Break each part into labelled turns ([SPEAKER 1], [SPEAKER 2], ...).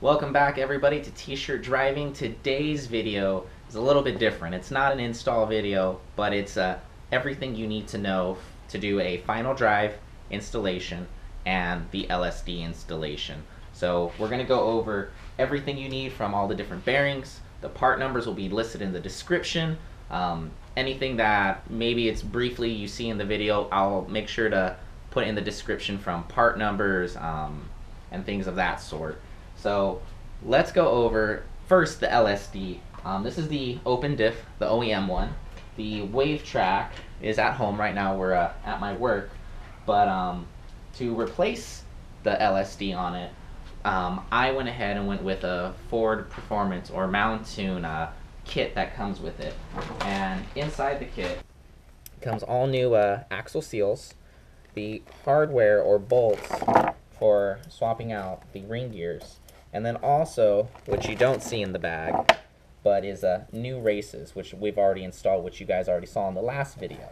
[SPEAKER 1] Welcome back everybody to T-Shirt Driving. Today's video is a little bit different. It's not an install video, but it's uh, everything you need to know to do a final drive installation and the LSD installation. So we're going to go over everything you need from all the different bearings. The part numbers will be listed in the description. Um, anything that maybe it's briefly you see in the video, I'll make sure to put in the description from part numbers um, and things of that sort. So let's go over first the LSD. Um, this is the open diff, the OEM one. The Wavetrac is at home right now. We're uh, at my work, but um, to replace the LSD on it, um, I went ahead and went with a Ford Performance or Mountune uh, kit that comes with it. And inside the kit comes all new uh, axle seals, the hardware or bolts for swapping out the ring gears, and then also, which you don't see in the bag, but is uh, new races, which we've already installed, which you guys already saw in the last video.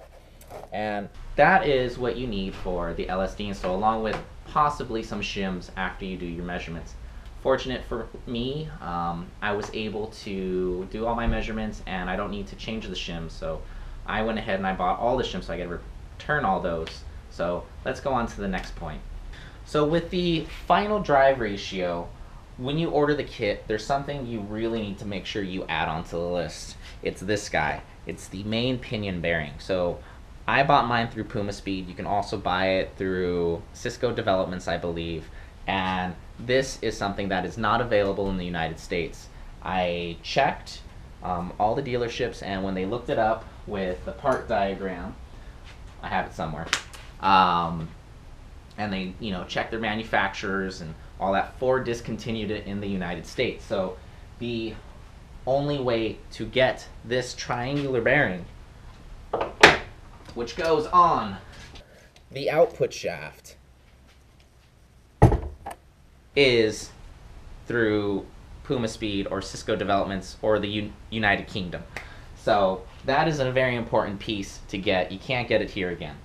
[SPEAKER 1] And that is what you need for the LSD install, along with possibly some shims after you do your measurements. Fortunate for me, um, I was able to do all my measurements and I don't need to change the shims, so I went ahead and I bought all the shims so I could return all those. So let's go on to the next point. So with the final drive ratio, when you order the kit, there's something you really need to make sure you add onto the list. It's this guy. It's the main pinion bearing. So I bought mine through PumaSpeed. You can also buy it through Cisco Developments, I believe. And this is something that is not available in the United States. I checked um, all the dealerships, and when they looked it up with the part diagram, I have it somewhere. Um, and they, you know, checked their manufacturers and all that. Ford discontinued it in the United States. So the only way to get this triangular bearing, which goes on the output shaft, is through PumaSpeed or Cisco Developments or the U United Kingdom. So that is a very important piece to get. You can't get it here again.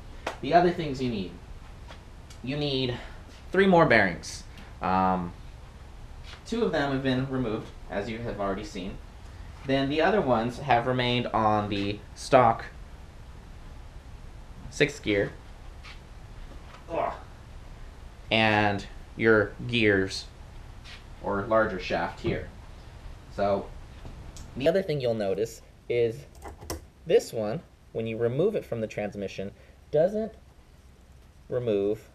[SPEAKER 1] The other things you need. You need three more bearings. Um, two of them have been removed, as you have already seen. Then the other ones have remained on the stock sixth gear. Ugh. And your gears or larger shaft here. So the other thing you'll notice is this one, when you remove it from the transmission, doesn't remove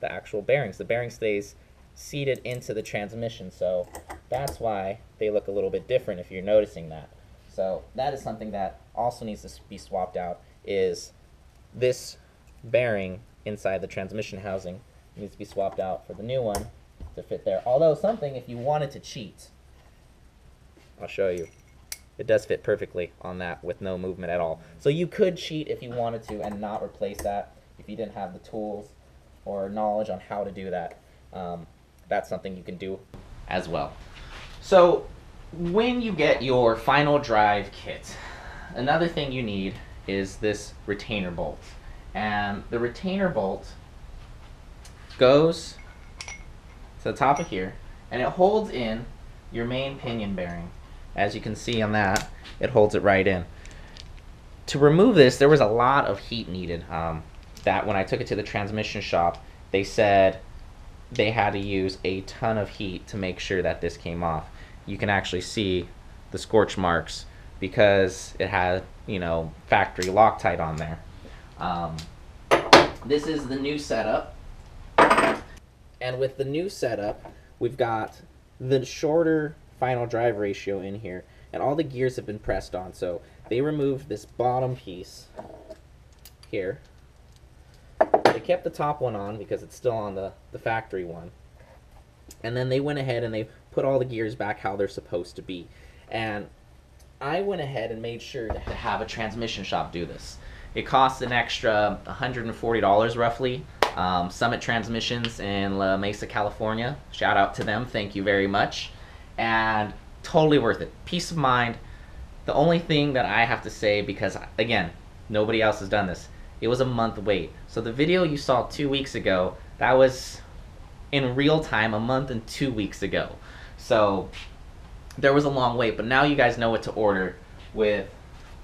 [SPEAKER 1] the actual bearings. The bearing stays seated into the transmission, so that's why they look a little bit different if you're noticing that. So that is something that also needs to be swapped out is this bearing inside the transmission housing needs to be swapped out for the new one to fit there. Although something, if you wanted to cheat, I'll show you. It does fit perfectly on that with no movement at all. So you could cheat if you wanted to and not replace that if you didn't have the tools or knowledge on how to do that. Um, that's something you can do as well. So when you get your final drive kit, another thing you need is this retainer bolt. And the retainer bolt goes to the top of here and it holds in your main pinion bearing. As you can see on that, it holds it right in. To remove this, there was a lot of heat needed. Um, that when I took it to the transmission shop, they said they had to use a ton of heat to make sure that this came off. You can actually see the scorch marks because it had, you know, factory Loctite on there. Um, this is the new setup. And with the new setup, we've got the shorter final drive ratio in here. And all the gears have been pressed on. So they removed this bottom piece here. Kept the top one on because it's still on the, the factory one. And then they went ahead and they put all the gears back how they're supposed to be. And I went ahead and made sure to have a transmission shop do this. It costs an extra $140 roughly. Um, Summit Transmissions in La Mesa, California. Shout out to them. Thank you very much. And totally worth it. Peace of mind. The only thing that I have to say, because again, nobody else has done this, it was a month wait. So the video you saw two weeks ago, that was in real time a month and two weeks ago. So there was a long wait, but now you guys know what to order with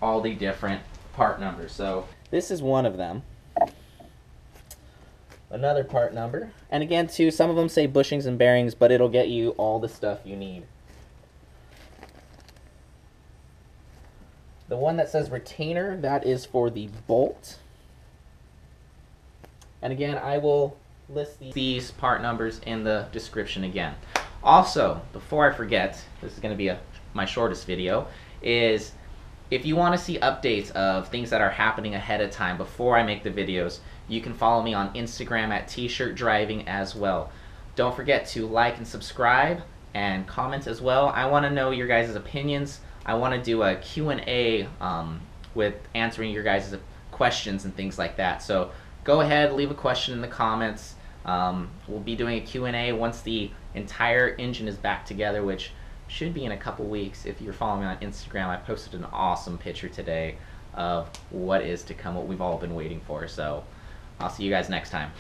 [SPEAKER 1] all the different part numbers. So this is one of them. Another part number. And again, too, some of them say bushings and bearings, but it'll get you all the stuff you need. The one that says retainer, that is for the bolt. And again, I will list these part numbers in the description again. Also, before I forget, this is going to be a, my shortest video, is if you want to see updates of things that are happening ahead of time before I make the videos, you can follow me on Instagram at t-shirt driving as well. Don't forget to like and subscribe and comment as well. I want to know your guys' opinions. I want to do a Q&A um, with answering your guys' questions and things like that. So go ahead, leave a question in the comments. Um, we'll be doing a Q&A once the entire engine is back together, which should be in a couple weeks. If you're following me on Instagram, I posted an awesome picture today of what is to come, what we've all been waiting for. So I'll see you guys next time.